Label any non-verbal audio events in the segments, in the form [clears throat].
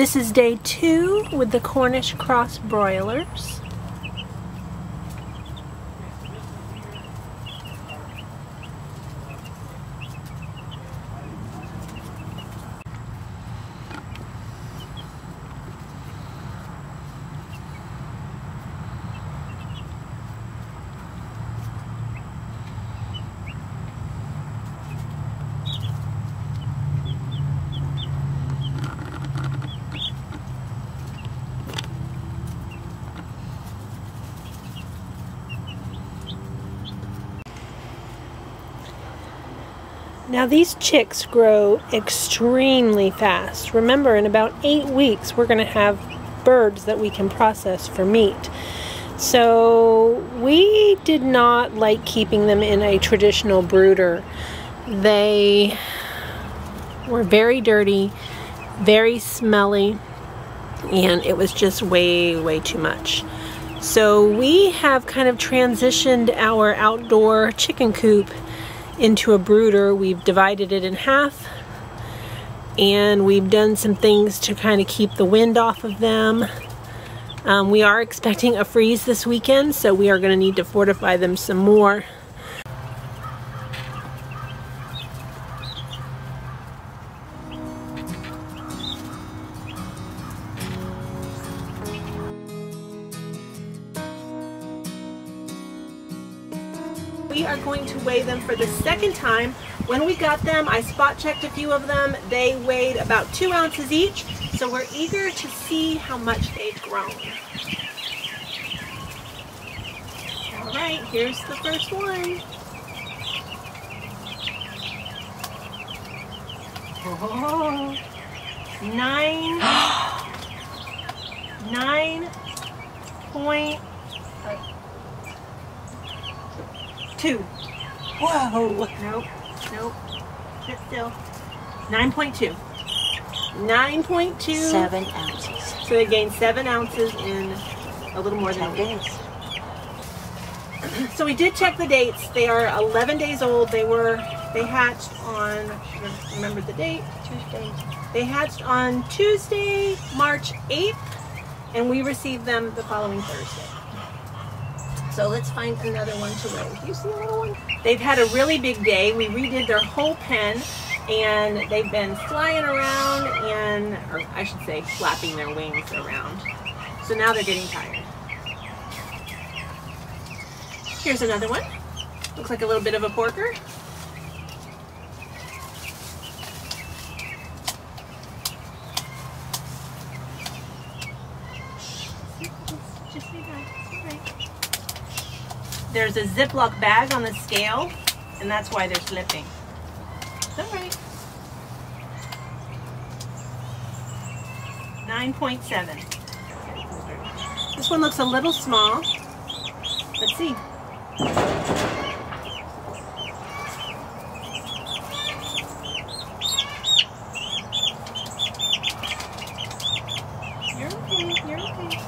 This is day two with the Cornish cross broilers. Now these chicks grow extremely fast. Remember, in about eight weeks, we're going to have birds that we can process for meat. So we did not like keeping them in a traditional brooder. They were very dirty, very smelly, and it was just way, way too much. So we have kind of transitioned our outdoor chicken coop into a brooder. We've divided it in half and we've done some things to kind of keep the wind off of them. Um, we are expecting a freeze this weekend, so we are going to need to fortify them some more. When we got them, I spot checked a few of them. They weighed about two ounces each, so we're eager to see how much they've grown. All right, here's the first one. Oh, nine, [gasps] nine point two. Whoa. Nope. Nope. Sit still. 9.2. 9.2. Seven ounces. So they gained seven ounces in a little more than Ten a week. days. [clears throat] So we did check the dates. They are 11 days old. They were, they hatched on, remember the date? Tuesday. They hatched on Tuesday, March 8th, and we received them the following Thursday. So let's find another one to weigh. Do you see a little one? They've had a really big day. We redid their whole pen, and they've been flying around and, or I should say, flapping their wings around. So now they're getting tired. Here's another one. Looks like a little bit of a porker. Just say that. It's all right. There's a Ziploc bag on the scale, and that's why they're slipping. It's all right. 9.7. This one looks a little small. Let's see. You're okay, you're okay.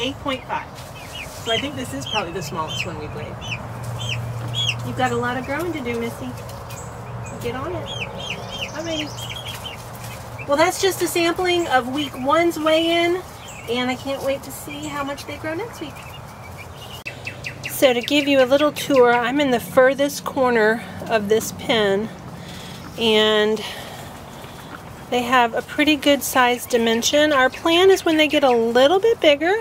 Eight point five. So I think this is probably the smallest one we've weighed. You've got a lot of growing to do, Missy. Get on it. Alrighty. Well, that's just a sampling of week one's weigh-in, and I can't wait to see how much they grow next week. So to give you a little tour, I'm in the furthest corner of this pen, and they have a pretty good size dimension. Our plan is when they get a little bit bigger,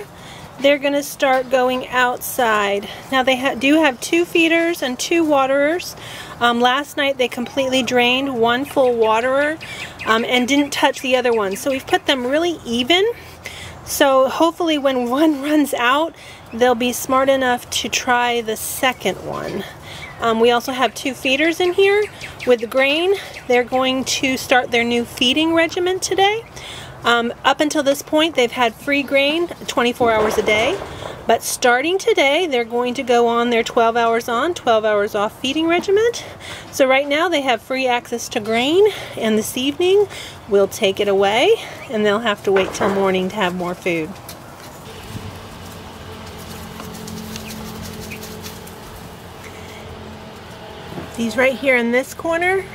they're going to start going outside. Now they ha do have two feeders and two waterers. Um, last night they completely drained one full waterer um, and didn't touch the other one. So we've put them really even. So hopefully when [laughs] one runs out, they'll be smart enough to try the second one. Um, we also have two feeders in here with the grain. They're going to start their new feeding regimen today. Um, up until this point, they've had free grain 24 hours a day. But starting today, they're going to go on their 12 hours on, 12 hours off feeding regiment. So right now they have free access to grain, and this evening we'll take it away, and they'll have to wait till morning to have more food. He's right here in this corner.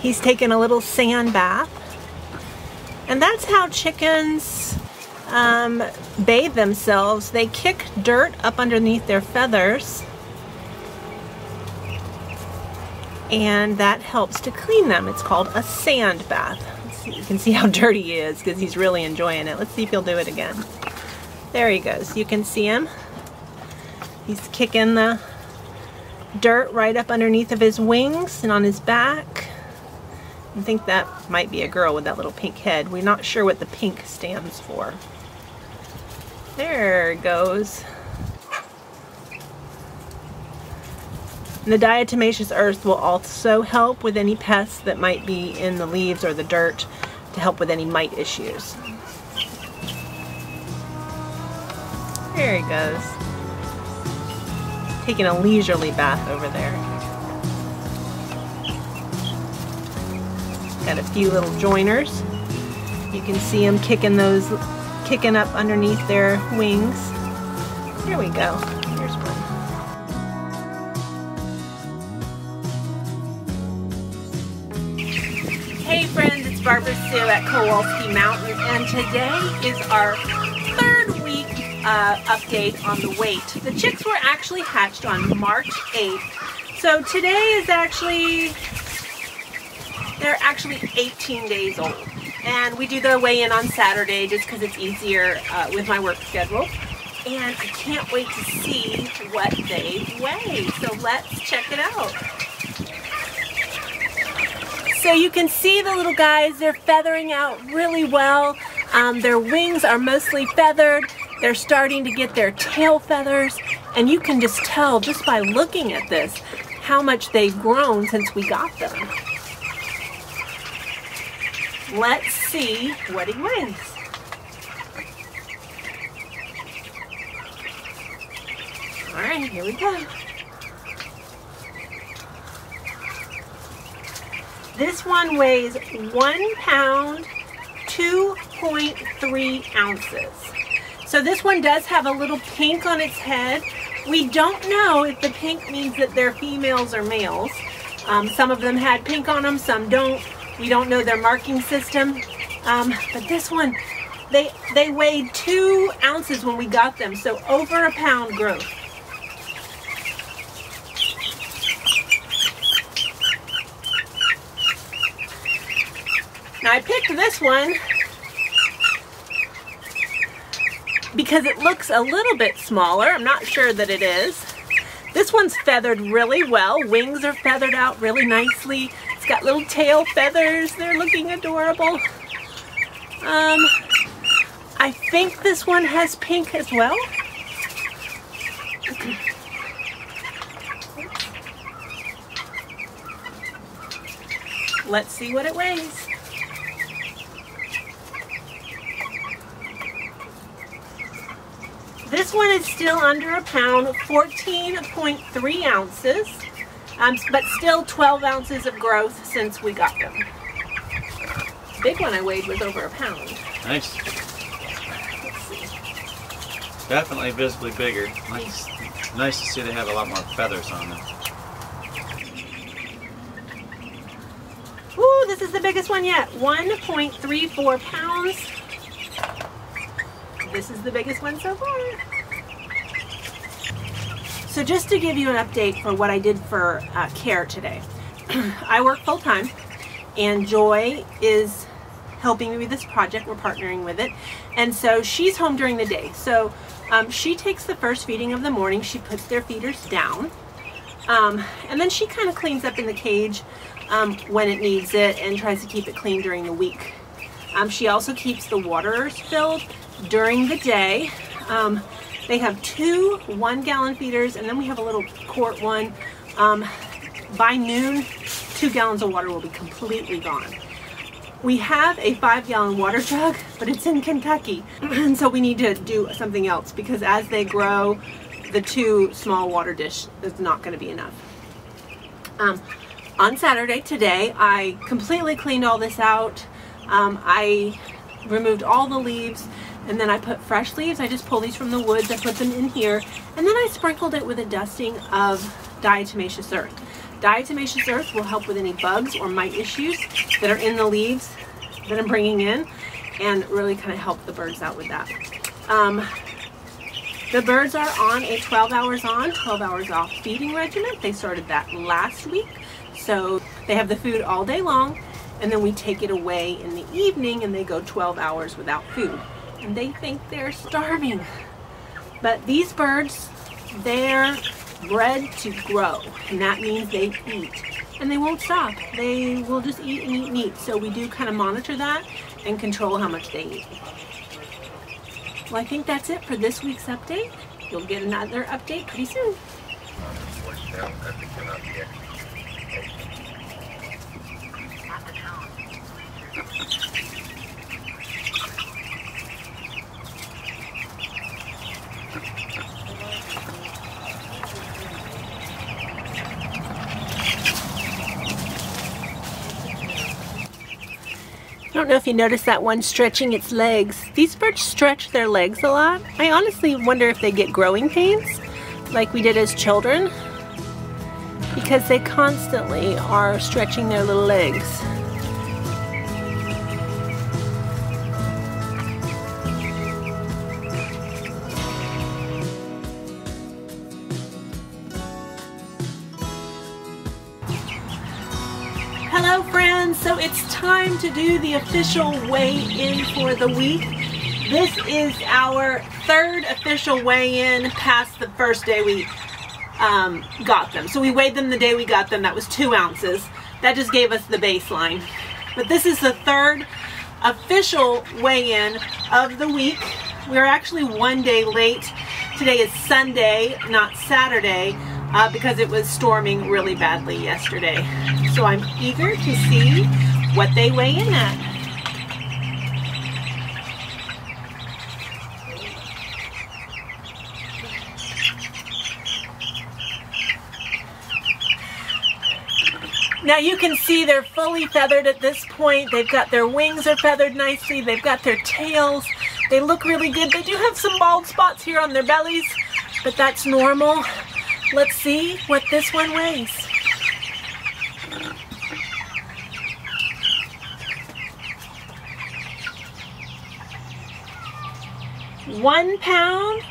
He's taking a little sand bath. And that's how chickens um, bathe themselves. They kick dirt up underneath their feathers and that helps to clean them. It's called a sand bath. You can see how [laughs] dirty he is because he's really enjoying it. Let's see if he'll do it again. There he goes. You can see him. He's kicking the dirt right up underneath of his wings and on his back. I think that might be a girl with that little pink head. We're not sure what the pink stands for. There goes. And the diatomaceous earth will also help with any pests that might be in the leaves or the dirt to help with any mite issues. There he goes. Taking a leisurely bath over there. Got a few little joiners. You can see them kicking those, kicking up underneath their wings. Here we go. Here's one. Hey friends, it's Barbara Sue at Kowalski Mountain and today is our third week uh, update on the weight. The chicks were actually hatched on March 8th. So today is actually they're actually 18 days old. And we do the weigh-in on Saturday just because it's easier uh, with my work schedule. And I can't wait to see what they weigh. So let's check it out. So you can see the little guys, they're feathering out really well. Um, their wings are mostly feathered. They're starting to get their tail feathers. And you can just tell just by looking at this how much they've grown since we got them. Let's see what he wins. All right, here we go. This one weighs one pound, 2.3 ounces. So this one does have a little pink on its head. We don't know if the pink means that they're females or males. Um, some of them had pink on them, some don't. We don't know their marking system. Um, but this one, they, they weighed two ounces when we got them, so over a pound growth. Now I picked this one because it looks a little bit smaller. I'm not sure that it is. This one's feathered really well. Wings are feathered out really nicely. Got little tail feathers. They're looking adorable. Um, I think this one has pink as well. Let's see what it weighs. This one is still under a pound, 14.3 ounces um, but still 12 ounces of growth since we got them. Big one I weighed was over a pound. Nice. Definitely visibly bigger. Nice, nice to see they have a lot more feathers on them. Ooh, this is the biggest one yet. 1.34 pounds. This is the biggest one so far. So just to give you an update for what I did for uh, care today. [clears throat] I work full time and Joy is helping me with this project. We're partnering with it. And so she's home during the day. So um, she takes the first feeding of the morning. She puts their feeders down. Um, and then she kind of cleans up in the cage um, when it needs it and tries to keep it clean during the week. Um, she also keeps the waters filled during the day. They have two one gallon feeders and then we have a little quart one. Um, by noon, two gallons of water will be completely gone. We have a five gallon water [laughs] jug, but it's in Kentucky. [clears throat] and so we need to do something else because as they grow, the two small water dish is not gonna be enough. Um, on Saturday today, I completely cleaned all this out. Um, I removed all the leaves and then I put fresh leaves. I just pull these from the woods. I put them in here. And then I sprinkled it with a dusting of diatomaceous earth. Diatomaceous earth will help with any bugs or mite issues that are in the leaves that I'm bringing in and really kind of help the birds out with that. Um, the birds are on a 12 hours on, 12 hours off feeding regimen. They started that last week. So they have the food all day long and then we take it away in the evening and they go 12 hours without food. And they think they're starving. But these birds, they're bred to grow and that means they eat and they won't stop. They will just eat and eat and eat. So we do kind of monitor that and control how much they eat. Well, I think that's it for this week's update. You'll get another update pretty soon. Don't know if you noticed that one stretching its legs. These birds stretch their legs a lot. I honestly wonder if they get growing pains like we did as children because they constantly are stretching their little legs. It's time to do the official weigh-in for the week. This is our third official weigh-in past the first day we um, got them. So we weighed them the day we got them, that was two ounces. That just gave us the baseline. But this is the third official weigh-in of the week. We're actually one day late. Today is Sunday, not Saturday uh, because it was storming really badly yesterday. So I'm eager to see what they weigh in at. Now you can see they're fully feathered at this point. They've got their wings are feathered nicely. They've got their tails. They look really good. They do have some bald spots here on their bellies, but that's normal. Let's see what this one weighs. One pound,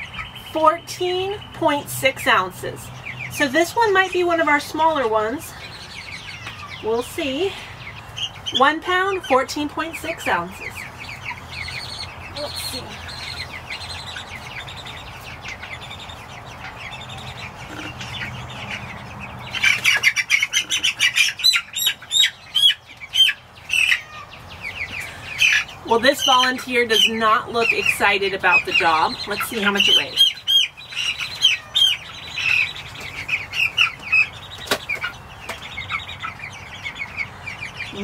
14.6 ounces. So this one might be one of our smaller ones. We'll see. One pound, 14.6 ounces. Let's see. Well, this volunteer does not look excited about the job. Let's see how much it weighs.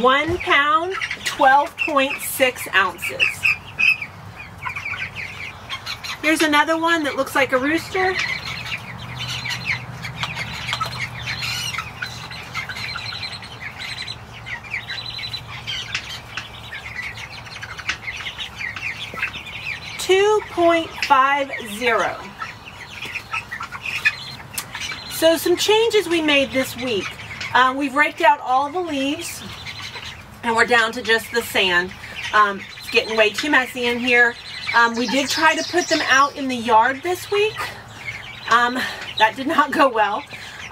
One pound, 12.6 ounces. Here's another one that looks like a rooster. 2.50. So some changes we made this week. Um, we've raked out all the leaves and we're down to just the sand. Um, it's getting way too messy in here. Um, we did try to put them out in the yard this week. Um, that did not go well.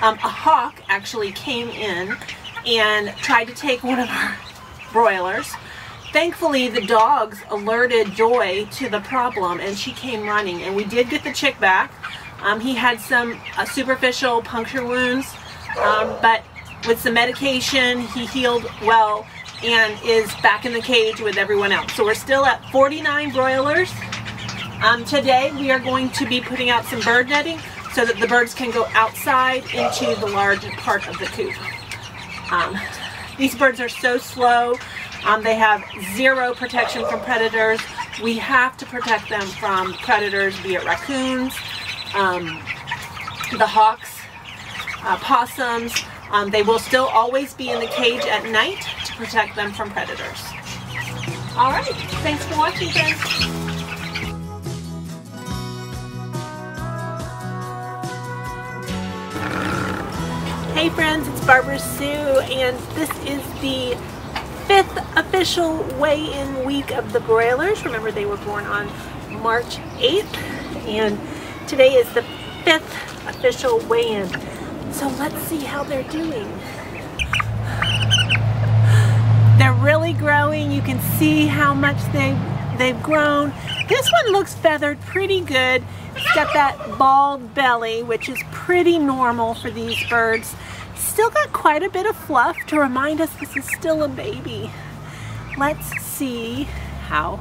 Um, a hawk actually came in and tried to take one of our broilers. Thankfully, the dogs alerted Joy to the problem and she came running and we did get the chick back. Um, he had some uh, superficial puncture wounds, um, but with some medication, he healed well and is back in the cage with everyone else. So we're still at 49 broilers. Um, today, we are going to be putting out some bird netting so that the birds can go outside into the large part of the coop. Um, these birds are so slow. Um, they have zero protection from predators. We have to protect them from predators, be it raccoons, um, the hawks, uh, possums. Um, they will still always be in the cage at night to protect them from predators. All right, thanks for watching, friends. Hey friends, it's Barbara Sue and this is the fifth official weigh-in week of the broilers. Remember they were born on March 8th and today is the fifth official weigh-in. So let's see how they're doing. [sighs] They're really growing. You can see how much they, they've grown. This one looks feathered pretty good. It's got that bald belly, which is pretty normal for these birds. Still got quite a bit of fluff to remind us this is still a baby. Let's see how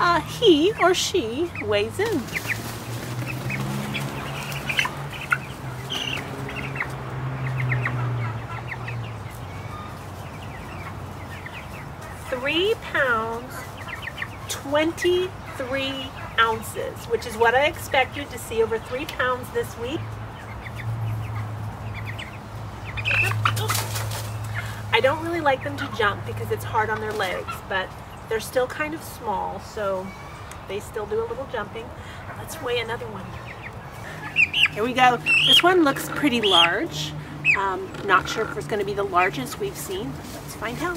uh, he or she weighs in. Three pounds, 23 ounces, which is what I expected to see over three pounds this week. I don't really like them to jump because it's hard on their legs, but they're still kind of small, so they still do a little jumping. Let's weigh another one. Here we go. This one looks pretty large. Um, not sure if it's going to be the largest we've seen. Let's find out.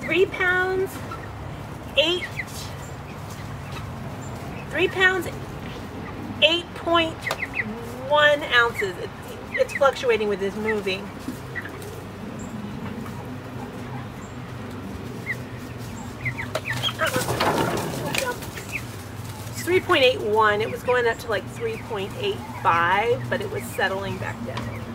Three pounds, eight, three pounds, 8.1 ounces. It's, fluctuating with this moving. It's uh-uh. 3.81. It was going up to like 3.85, but it was settling back down.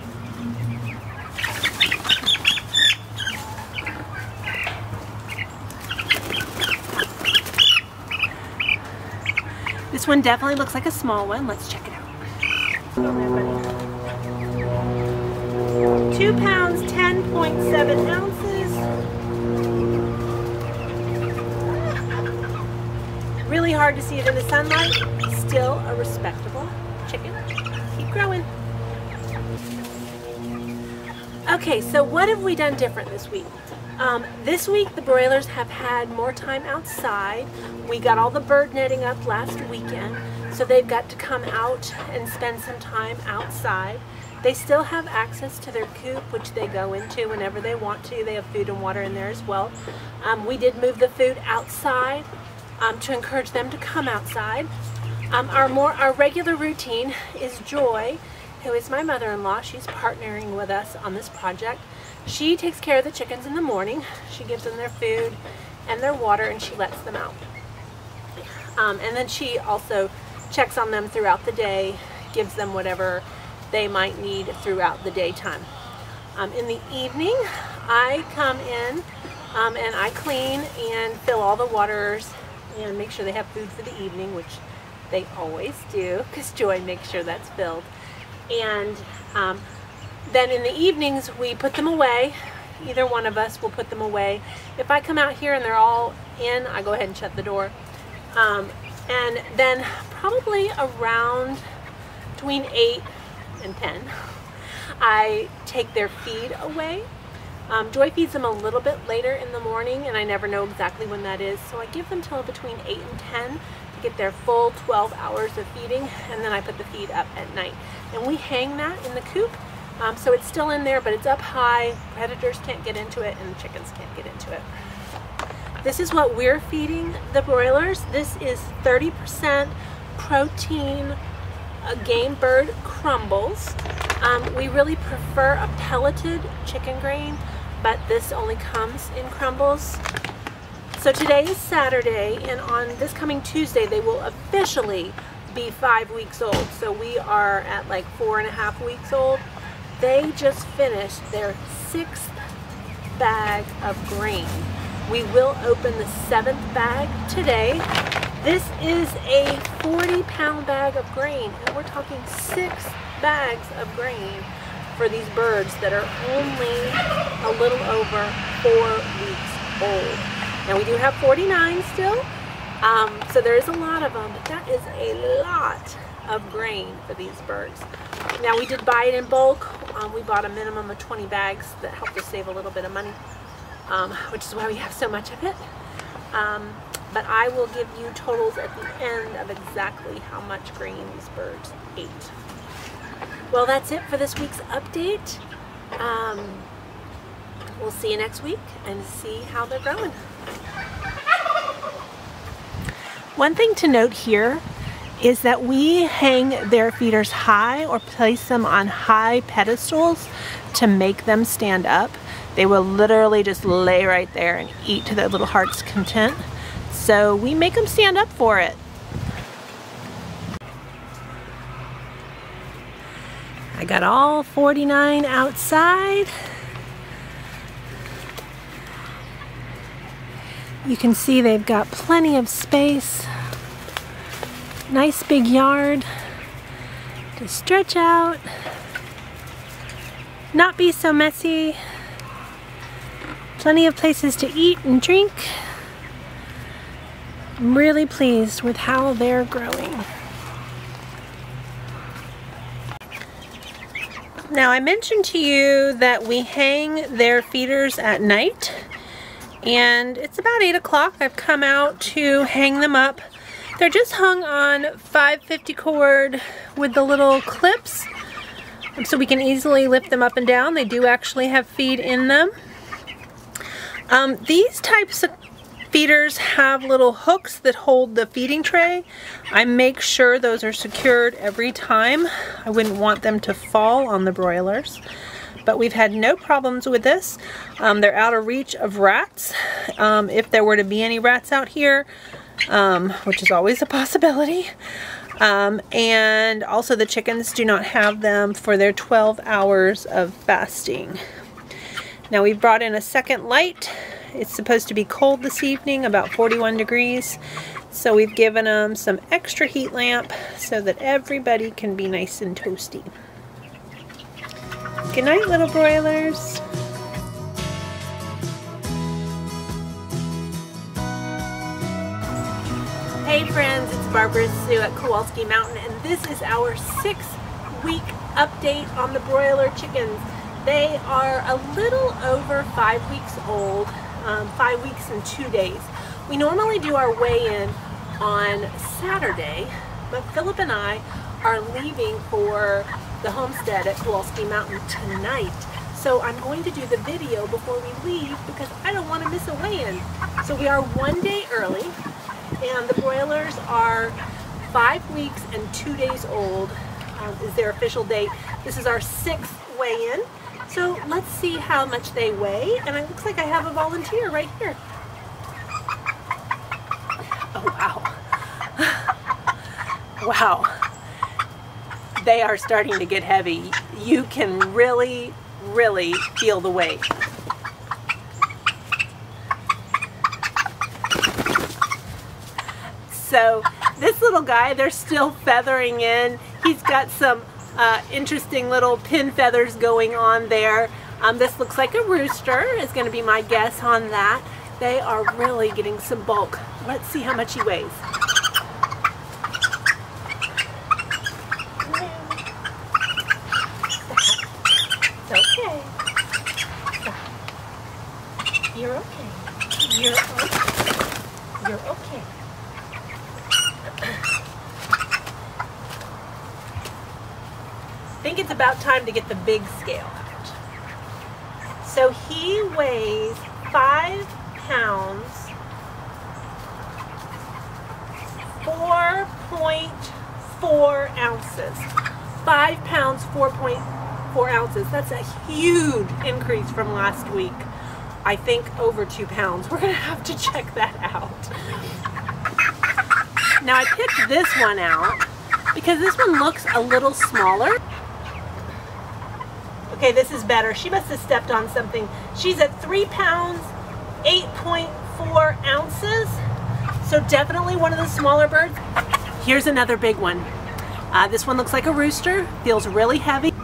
This one definitely looks like a small one. Let's check it out. Two pounds, 10.7 ounces. Really hard to see it in the sunlight. Still a respectable chicken. Keep growing. Okay, so what have we done different this week? Um, this week the broilers have had more time outside. We got all the bird netting up last weekend, so they've got to come out and spend some time outside. They still have access to their coop, which they go into whenever they want to. They have food and water in there as well. Um, we did move the food outside um, to encourage them to come outside. Um, our more our regular routine is Joy, who is my mother-in-law. She's partnering with us on this project. She takes care of the chickens in the morning. She gives them their food and their water and she lets them out. Um, and then she also checks on them throughout the day, gives them whatever they might need throughout the daytime. Um, in the evening, I come in um, and I clean and fill all the waters and make sure they have food for the evening, which they always do because Joy makes sure that's filled. And um, then in the evenings, we put them away. Either one of us will put them away. If I come out here and they're all in, I go ahead and shut the door. Um, and then probably around between 8 and 10, I take their feed away. Um, Joy feeds them a little bit later in the morning and I never know exactly when that is. So I give them till between 8 and 10 to get their full 12 hours of feeding and then I put the feed up at night. And we hang that in the coop um, so it's still in there, but it's up high. Predators can't get into it and chickens can't get into it. This is what we're feeding the broilers. This is 30% protein uh, game bird crumbles. Um, we really prefer a pelleted chicken grain, but this only comes in crumbles. So today is Saturday, and on this coming Tuesday, they will officially be five weeks old. So we are at like four and a half weeks old. They just finished their sixth bag of grain. We will open the seventh bag today. This is a 40 pound bag of grain and we're talking six bags of grain for these birds that are only a little over four weeks old. Now we do have 49 still, um, so there is a lot of them, but that is a lot of grain for these birds. Now we did buy it in bulk. Um, we bought a minimum of 20 bags that helped us save a little bit of money, um, which is why we have so much of it. Um, but I will give you totals at the end of exactly how much grain these birds ate. Well, that's it for this week's update. Um, we'll see you next week and see how they're growing. One thing to note here is that we hang their feeders high or place them on high pedestals to make them stand up. They will literally just lay right there and eat to their little heart's content. So we make them stand up for it. I got all 49 outside. You can see they've got plenty of space. Nice big yard to stretch out. Not be so messy. Plenty of places to eat and drink. I'm really pleased with how they're growing. Now I mentioned to you that we hang their feeders at night and it's about 8 o'clock. I've come out to hang them up. They're just hung on 550 cord with the little clips so we can easily lift them up and down. They do actually have feed in them. Um, these types of feeders have little hooks that hold the feeding tray. I make sure those are secured every time. I wouldn't want them to fall on the broilers. But we've had no problems with this. Um, they're out of reach of rats. Um, if there were to be any rats out here, um, which is always a possibility. Um, and also the chickens do not have them for their 12 hours of fasting. Now we've brought in a second light. It's supposed to be cold this evening, about 41 degrees. So we've given them some extra heat lamp so that everybody can be nice and toasty. Good night, little broilers. Hey friends, it's Barbara and Sue at Kowalski Mountain and this is our six week update on the broiler chickens. They are a little over five weeks old, um, five weeks and two days. We normally do our weigh-in on Saturday, but Philip and I are leaving for the homestead at Kowalski Mountain tonight. So I'm going to do the video before we leave because I don't want to miss a weigh-in. So we are one day early and the broilers are five weeks and two days old um, is their official date. This is our sixth weigh-in. So let's see how much they weigh. And it looks like I have a volunteer right here. Oh, wow. [laughs] wow. They are starting to get heavy. You can really, really feel the weight. So this little guy, they're still feathering in. He's got some uh, interesting little pin feathers going on there. Um, this looks like a rooster is going to be my guess on that. They are really getting some bulk. Let's see how much he weighs. It's okay. You're okay. You're okay. You're okay. I think it's about time to get the big scale out. So he weighs five pounds, 4.4 ounces. Five pounds, 4.4 ounces. That's a huge increase from last week. I think over two pounds. We're gonna have to check that out. Now I picked this one out because this one looks a little smaller. Okay, this is better. She must have stepped on something. She's at three pounds, 8.4 ounces. So definitely one of the smaller birds. Here's another big one. Uh, this one looks like a rooster, feels really heavy.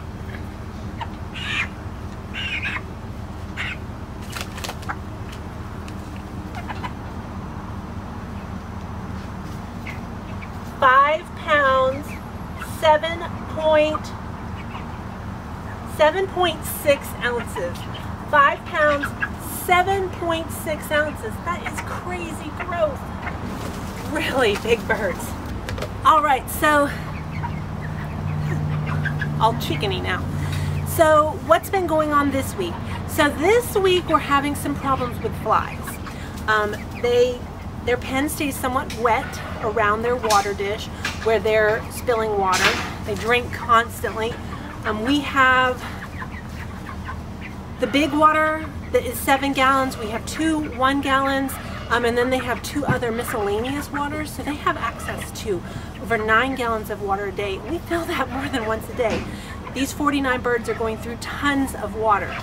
Five pounds, seven point 7.6 ounces. Five pounds, 7.6 ounces. That is crazy growth. Really big birds. All right, so all chickeny now. So what's been going on this week? So this week we're having some problems with flies. Um, they, their pen stays somewhat wet around their water dish where they're spilling water. They drink constantly. Um, we have the big water that is seven gallons. We have two one gallons. Um, and then they have two other miscellaneous waters. So they have access to over nine gallons of water a day. We fill that [laughs] more than once a day. These 49 birds are going through tons of water.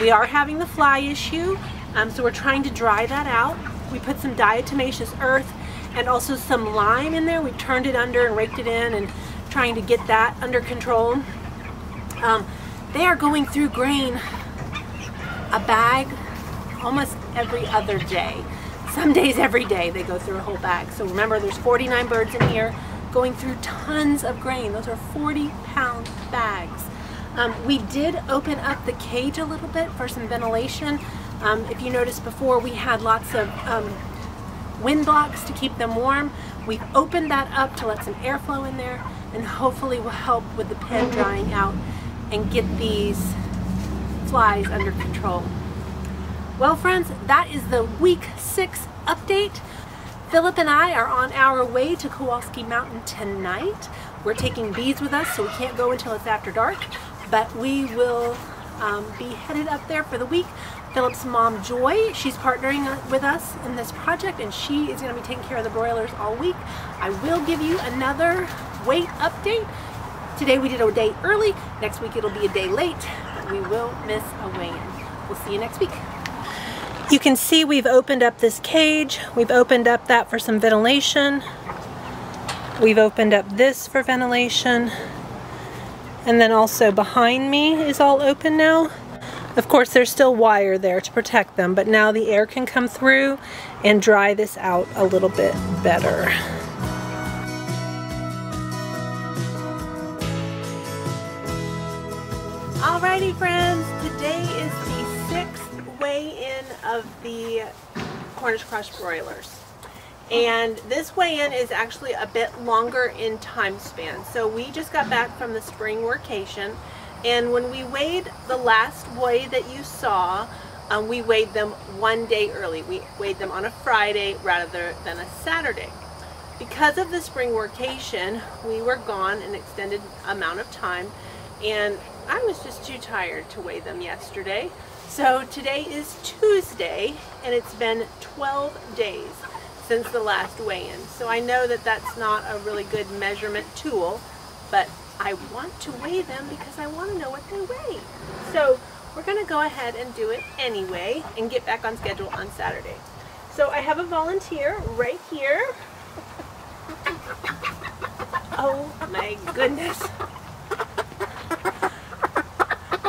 We are having the fly issue, um, so we're trying to dry that out. We put some diatomaceous earth and also some lime in there. We turned it under and raked it in and trying to get that under control. Um, they are going through grain a bag almost every other day. Some days every day they go through a whole bag. So remember there's 49 birds in here going through tons of grain. Those are 40 pound bags. Um, we did open up the cage a little bit for some ventilation. Um, if you noticed before, we had lots of um, wind blocks to keep them warm. We've opened that up to let some airflow in there and hopefully will help with the pen drying out and get these flies under control. Well friends, that is the week six update. Philip and I are on our way to Kowalski Mountain tonight. We're taking bees with us, so we can't go until it's after dark, but we will um, be headed up there for the week. Philip's mom, Joy, she's partnering with us in this project, and she is going to be taking care of the broilers all week. I will give you another weight update. Today we did a day early. Next week it'll be a day late, we will miss a weigh-in. We'll see you next week. You can see we've opened up this cage. We've opened up that for some ventilation. We've opened up this for ventilation. And then also behind me is all open now. Of course, there's still wire there to protect them, but now the air can come through and dry this out a little bit better. Alrighty friends, today is the sixth weigh-in of the Cornish Cross broilers. And this weigh-in is actually a bit longer in time span. So we just got back from the spring workation and when we weighed the last weigh that you saw, um, we weighed them one day early. We weighed them on a Friday rather than a Saturday. Because of the spring workation, we were gone an extended amount of time and I was just too tired to weigh them yesterday. So today is Tuesday and it's been 12 days since the last weigh-in. So I know that that's not a really good measurement tool, but I want to weigh them because I want to know what they weigh. So we're going to go ahead and do it anyway and get back on schedule on Saturday. So I have a volunteer right here. [laughs] Oh my goodness.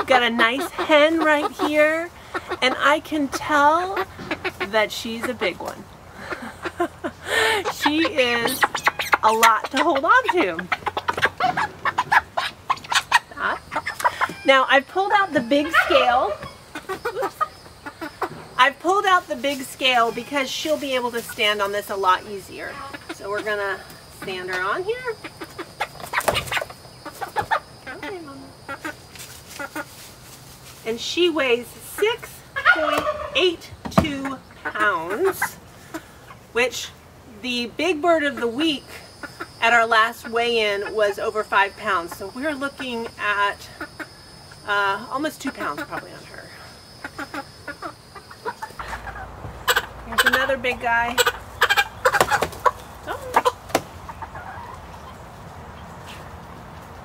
Got a nice hen right here, and I can tell that she's a big one. she is a lot to hold on to. Now I've pulled out the big scale. I've pulled out the big scale because she'll be able to stand on this a lot easier. So we're gonna stand her on here. And she weighs 6.82 pounds, which the big bird of the week at our last weigh-in was over five pounds. So we're looking at uh, almost two pounds probably on her. Here's another big guy. Oh.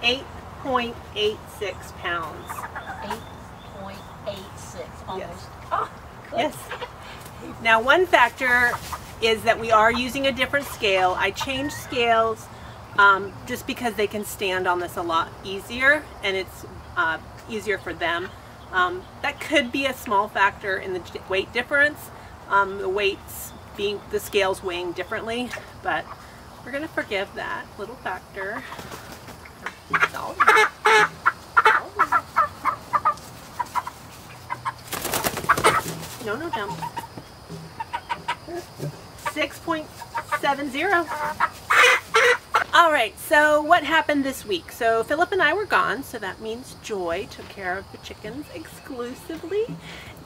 8.86 pounds. 8.86, almost. Yes. Oh, good. Yes. Now one factor is that we are using a different scale. I changed scales um, just because they can stand on this a lot easier and it's uh, easier for them. Um, that could be a small factor in the weight difference. Um, the weights being, the scales weighing differently, but we're gonna forgive that little factor. No, 6.70. All right, so what happened this week? So Philip and I were gone, so that means Joy took care of the chickens exclusively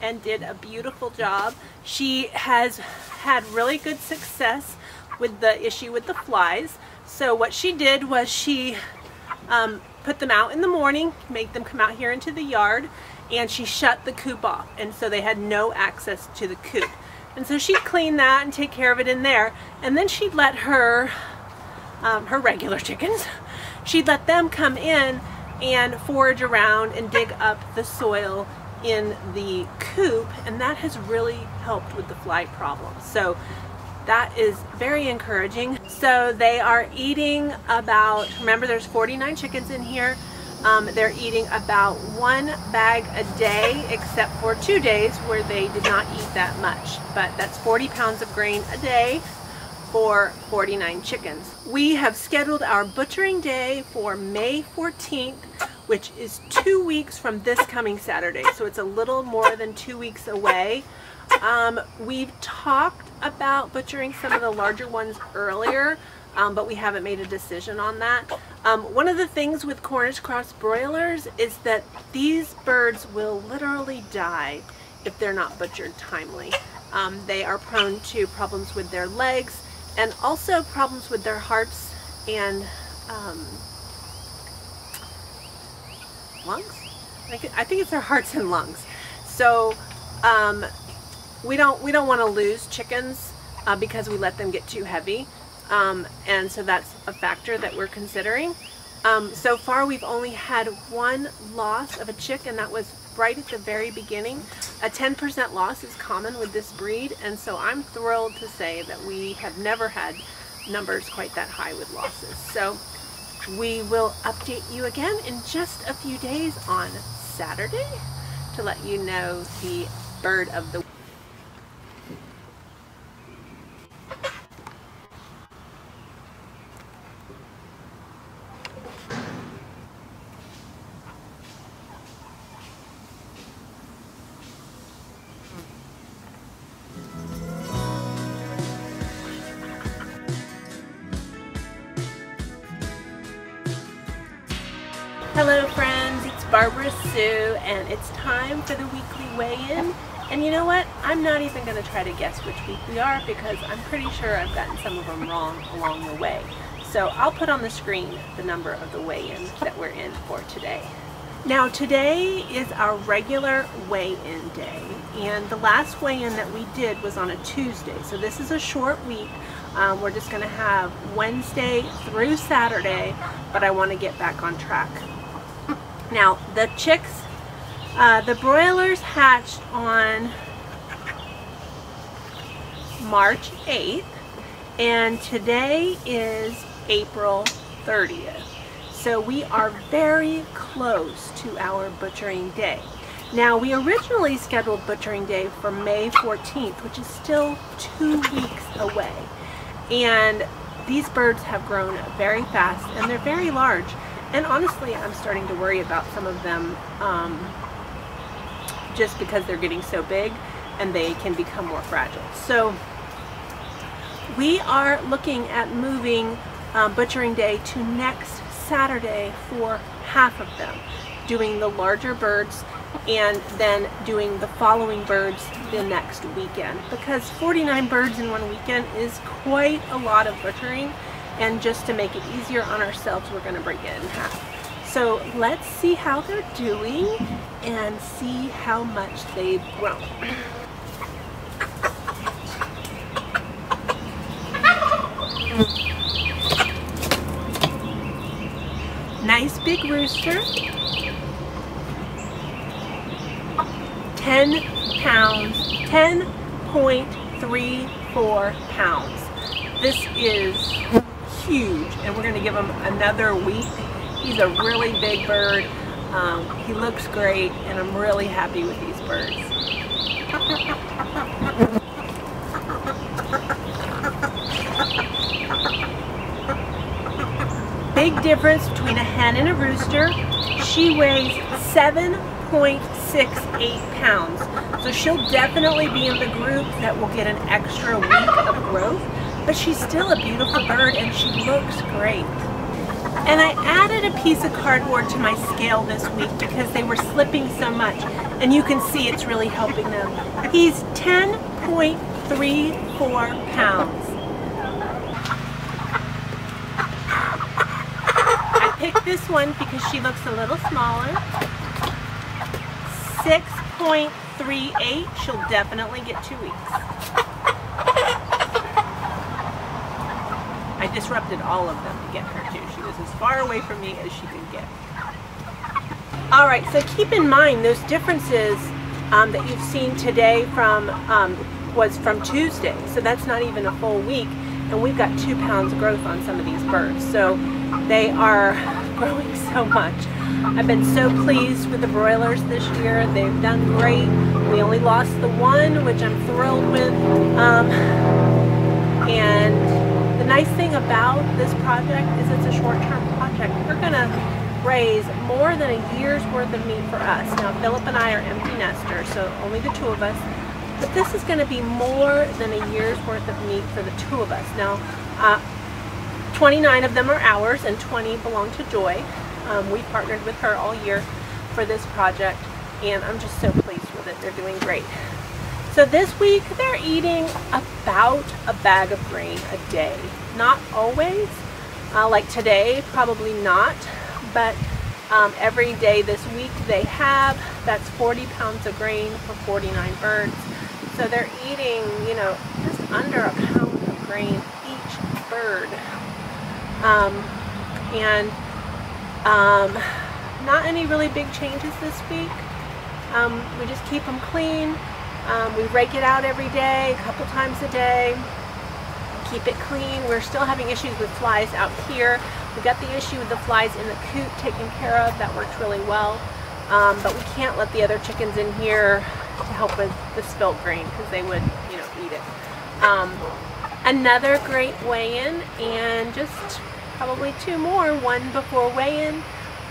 and did a beautiful job. She has had really good success with the issue with the flies. So what she did was she um, put them out in the morning, made them come out here into the yard, and she shut the coop off. And so they had no access to the coop. And so she'd clean that and take care of it in there. And then she'd let her, um, her regular chickens, she'd let them come in and forage around and dig up the soil in the coop. And that has really helped with the fly problem. So that is very encouraging. So they are eating about, remember there's 49 chickens in here. Um, they're eating about one bag a day except for two days where they did not eat that much. But that's 40 pounds of grain a day for 49 chickens. We have scheduled our butchering day for May 14th, which is two weeks from this coming Saturday. So it's a little more than two weeks away. Um, we've talked about butchering some of the larger ones earlier, um, but we haven't made a decision on that. Um, one of the things with Cornish cross broilers is that these birds will literally die if they're not butchered timely. Um, they are prone to problems with their legs and also problems with their hearts and um, lungs? I think it's their hearts and lungs. So um, we don't we don't want to lose chickens uh, because we let them get too heavy um, and so that's a factor that we're considering. Um, so far we've only had one loss of a chick and that was right at the very beginning. A 10% loss is common with this breed and so I'm thrilled to say that we have never had numbers quite that high with losses. So we will update you again in just a few days on Saturday to let you know the bird of the Hello friends, it's Barbara Sue and it's time for the weekly weigh-in. And you know what? I'm not even going to try to guess which week we are because I'm pretty sure I've gotten some of them wrong along the way. So I'll put on the screen the number of the weigh-in that we're in for today. Now today is our regular weigh-in day and the last weigh-in that we did was on a Tuesday. So this is a short week. Um, we're just going to have Wednesday through Saturday, but I want to get back on track now, the chicks, uh, the broilers hatched on March 8th, and today is April 30th. So we are very close to our butchering day. Now, we originally scheduled butchering day for May 14th, which is still two weeks away. And these birds have grown very fast and they're very large. And honestly, I'm starting to worry about some of them um, just because they're getting so big and they can become more fragile. So we are looking at moving um, Butchering Day to next Saturday for half of them, doing the larger birds and then doing the following birds the next weekend. Because 49 birds in one weekend is quite a lot of butchering and just to make it easier on ourselves, we're gonna break it in half. So let's see how they're doing and see how much they've grown. Nice big rooster. 10 pounds, 10.34 pounds. This is huge and we're going to give him another week. He's a really big bird. Um, he looks great and I'm really happy with these birds. Big difference between a hen and a rooster. She weighs 7.68 pounds. So she'll definitely be in the group that will get an extra week of growth, but she's still a beautiful bird and she looks great. And I added a piece of cardboard to my scale this week because they were slipping so much. And you can see it's really helping them. He's 10.34 pounds. I picked this one because she looks a little smaller. 6.38, she'll definitely get two weeks. I disrupted all of them to get her to. She was as far away from me as she could get. All right, so keep in mind those differences um, that you've seen today from um, was from Tuesday. So that's not even a full week. And we've got two pounds growth on some of these birds. So they are [laughs] growing so much. I've been so pleased with the broilers this year. They've done great. We only lost the one, which I'm thrilled with. Um, and the nice thing about this project is it's a short-term project. We're going to raise more than a year's worth of meat for us. Now, Philip and I are empty nesters, so only the two of us. But this is going to be more than a year's worth of meat for the two of us. Now, uh, 29 of them are ours and 20 belong to Joy. Um, we partnered with her all year for this project and I'm just so pleased with it. They're doing great. So this week they're eating about a bag of grain a day. Not always, uh, like today, probably not, but um, every day this week they have. That's 40 pounds of grain for 49 birds. So they're eating, you know, just under a pound of grain each bird. Um, and um, not any really big changes this week. Um, we just keep them clean. Um, we rake it out every day, a couple times a day. Keep it clean. We're still having issues with flies out here. We got the issue with the flies in the coop taken care of. That worked really well. Um, but we can't let the other chickens in here to help with the spilt grain because they would, you know, eat it. Um, another great weigh-in and just probably two more, one before weigh-in,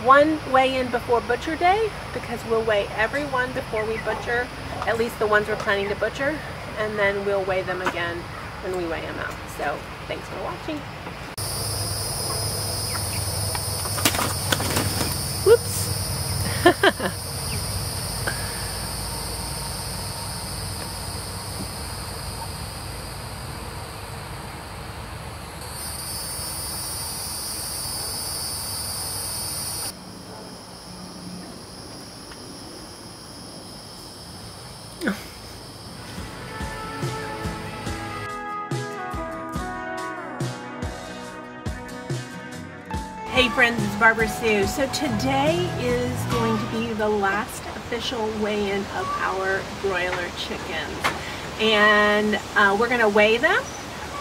one weigh-in before butcher day because we'll weigh everyone before we butcher, at least the ones we're planning to butcher, and then we'll weigh them again when we weigh them out. So thanks for watching. Whoops. [laughs] friends, it's Barbara Sue. So today is going to be the last official weigh-in of our broiler chickens. And uh, we're going to weigh them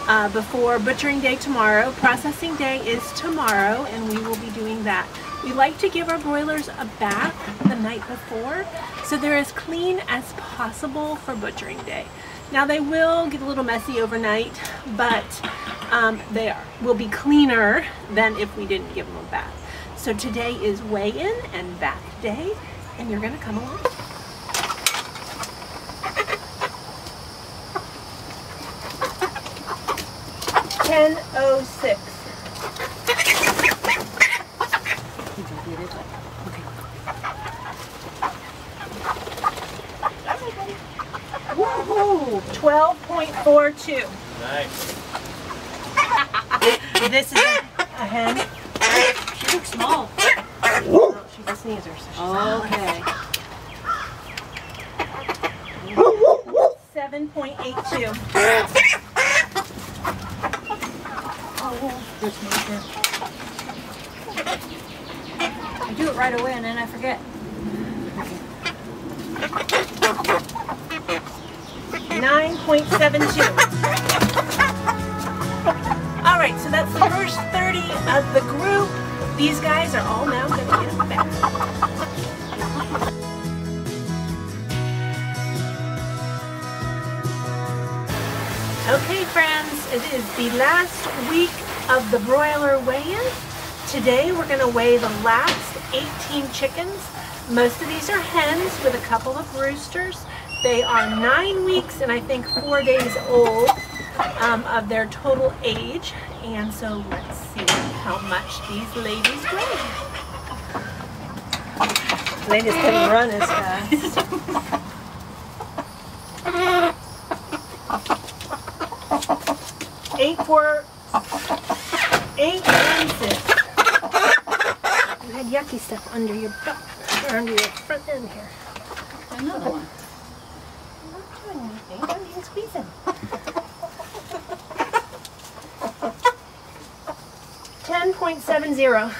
uh, before butchering day tomorrow. Processing day is tomorrow and we will be doing that. We like to give our broilers a bath the night before so they're as clean as possible for butchering day. Now they will get a little messy overnight, but um, they are, will be cleaner than if we didn't give them a bath. So today is weigh-in and bath day, and you're gonna come along. Ten oh six. Woohoo! Twelve point four two. Nice. This is a, a hen. She looks small. Oh, she's a sneezer. So she's Okay. Seven point eight two. Oh, this one. I do it right away and then I forget. Nine point seven two. All right, so that's the first thirty of the group. These guys are all now going to get bath. Okay, friends, it is the last week of the broiler weigh-in. Today we're going to weigh the last 18 chickens. Most of these are hens with a couple of roosters. They are nine weeks and I think four days old um, of their total age. And so let's see how much these ladies weigh. Ladies couldn't run as fast. Eight, four, eight, and six. You had yucky stuff under your butt, or under your front end here. Another one. I'm not doing anything. I'm even squeezing. Ten point seven zero.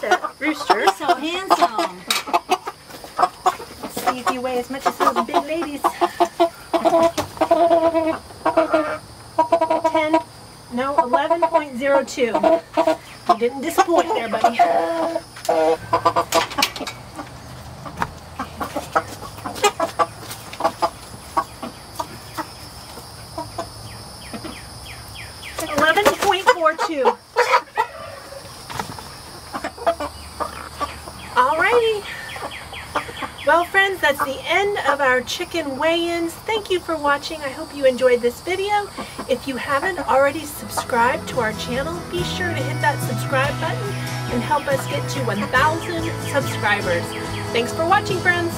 That rooster. So handsome. Let's see if you weigh as much as those big ladies. Ten. No, eleven point zero two. You didn't disappoint there, buddy. Eleven point four two. Alrighty. Well, friends, that's the end of our chicken weigh-ins. Thank you for watching. I hope you enjoyed this video. If you haven't already subscribed to our channel, be sure to hit that subscribe button and help us get to 1,000 subscribers. Thanks for watching, friends.